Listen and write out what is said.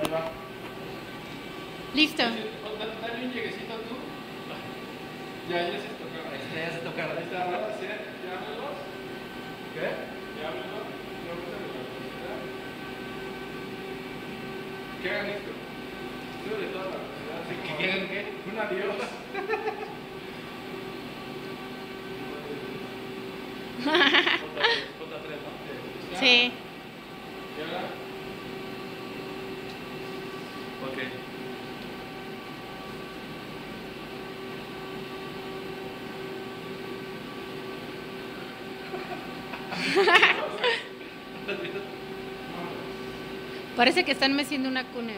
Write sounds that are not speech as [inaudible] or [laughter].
Ahí va. Listo. Dale un lleguecito tú. Ya, ya se tocaron. Ya se tocaron. Ahí está, ahora sí. Ya ábrelos. ¿Qué? Velocidad. Que hagan esto. Sube toda la velocidad. ¿Que hagan qué? Un adiós. J3, ¿no? Sí. Ok. [laughs] Parece que están meciendo una cuna.